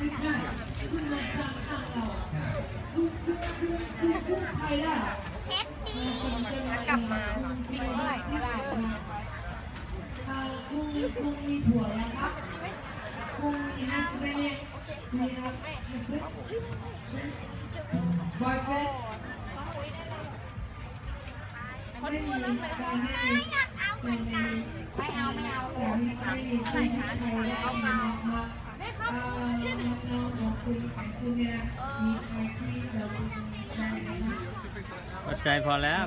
ไม่ใช่คุณมาสร้างข้างเราใช่คือคือคือคือพูดไทยได้เพชรดีกลับมาวิ่งเมื่อไหร่ก็ได้อ่าคุณคุณมีผัวแล้วครับคุณมีฮัสเบนเนี่ยมีฮัสเบน boyfriend ไม่มีการไม่มีอยากเอาเหมือนกันไม่เอาไม่เอาสามีไม่มีคุณไทยได้มามา อดใจพอแล้ว